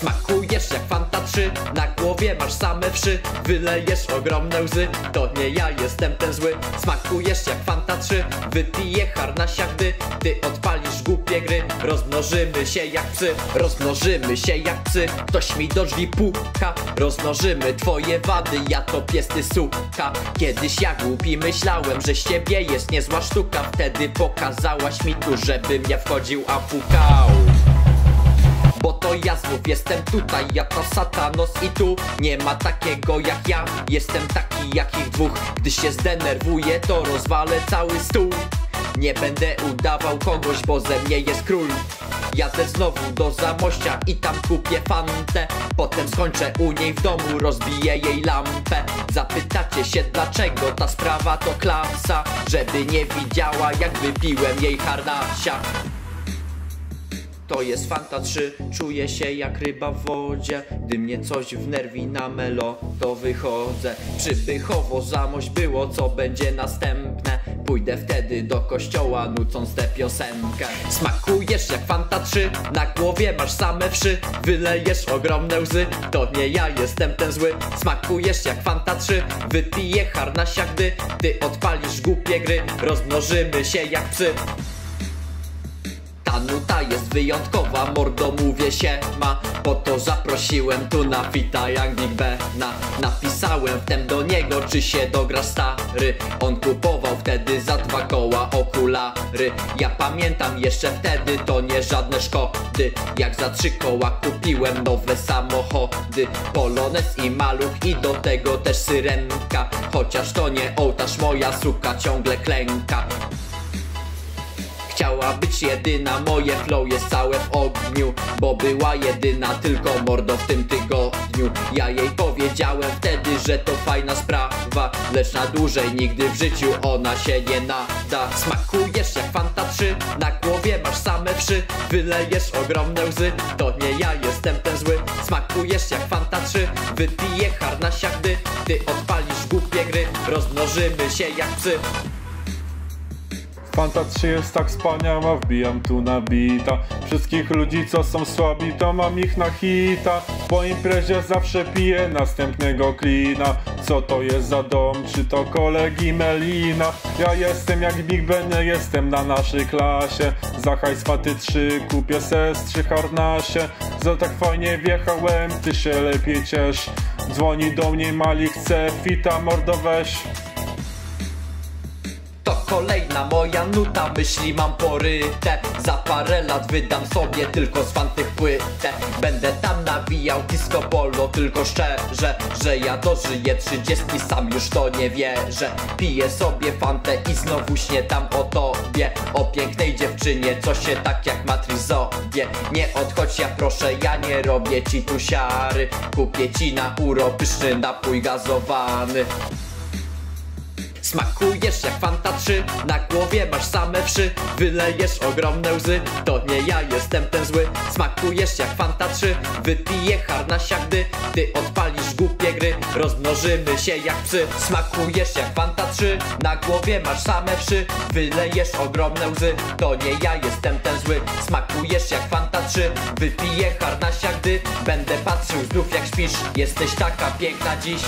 Smakujesz jak Fanta 3 Na głowie masz same wszy. Wylejesz ogromne łzy. To nie ja jestem ten zły. Smakujesz jak Fanta 3 Wypiję harnasia gdy Ty odpalisz głupie gry. Rozmnożymy się jak psy. Rozmnożymy się jak psy. Ktoś mi do drzwi puka. Rozmnożymy twoje wady. Ja to pies ty suka. Kiedyś ja głupi myślałem Że z ciebie jest niezła sztuka. Wtedy pokazałaś mi tu Żebym ja wchodził a pukał bo to ja znów jestem tutaj, ja to satanos i tu Nie ma takiego jak ja, jestem taki jak ich dwóch. Gdy się zdenerwuję to rozwalę cały stół. Nie będę udawał kogoś, bo ze mnie jest król. Jadę znowu do Zamościa i tam kupię fantę. Potem skończę u niej w domu, rozbiję jej lampę. Zapytacie się dlaczego ta sprawa to klasa? Żeby nie widziała jak wypiłem jej harnasia to jest Fanta 3 Czuję się jak ryba w wodzie. Gdy mnie coś wnerwi na melo To wychodzę. Przypychowo zamość było Co będzie następne. Pójdę wtedy do kościoła Nucąc tę piosenkę. Smakujesz jak Fanta 3 Na głowie masz same wszy. Wylejesz ogromne łzy To nie ja jestem ten zły. Smakujesz jak Fanta 3 Wypiję harnasia gdy Ty odpalisz głupie gry. Rozmnożymy się jak psy ta nuta jest wyjątkowa, mordo mówię się ma Po to zaprosiłem tu na fita jak Big Bena Napisałem wtem do niego, czy się dogra stary. On kupował wtedy za dwa koła okulary. Ja pamiętam jeszcze wtedy, to nie żadne szkody. Jak za trzy koła kupiłem nowe samochody. Polones i maluch i do tego też syrenka. Chociaż to nie ołtarz, moja suka ciągle klęka Chciała być jedyna, moje flow jest całe w ogniu Bo była jedyna, tylko mordo w tym tygodniu. Ja jej powiedziałem wtedy, że to fajna sprawa Lecz na dłużej nigdy w życiu ona się nie nada. Smakujesz jak Fanta 3, na głowie masz same wszy. Wylejesz ogromne łzy, to nie ja jestem ten zły. Smakujesz jak Fanta 3, wypiję harnasia gdy Ty odpalisz głupie gry, rozmnożymy się jak psy Fanta 3 jest tak wspaniała, wbijam tu na bita. Wszystkich ludzi co są słabi to mam ich na hita. Po imprezie zawsze piję następnego klina. Co to jest za dom, czy to kolegi Melina? Ja jestem jak Big Ben, jestem na naszej klasie. Za hajs Faty 3 kupię sestrzy harnasie. Za tak fajnie wjechałem, ty się lepiej ciesz. Dzwoni do mnie Mali, chce fita mordo weź kolejna moja nuta, myśli mam poryte. Za parę lat wydam sobie tylko z fantych płytę. Będę tam nawijał disco polo, tylko szczerze Że ja dożyję trzydziestki, sam już to nie wierzę. Piję sobie fantę i znowu śnię tam o tobie. O pięknej dziewczynie, co się tak jak matryzowie Nie odchodź ja proszę, ja nie robię ci tu siary Kupię ci na uro pyszny napój gazowany Smakujesz jak Fanta 3 Na głowie masz same wszy. Wylejesz ogromne łzy. To nie ja jestem ten zły. Smakujesz jak Fanta 3 Wypiję harnasia gdy Ty odpalisz głupie gry. Rozmnożymy się jak psy. Smakujesz jak Fanta 3 Na głowie masz same wszy. Wylejesz ogromne łzy. To nie ja jestem ten zły. Smakujesz jak Fanta 3 Wypiję harnasia gdy Będę patrzył znów jak śpisz. Jesteś taka piękna dziś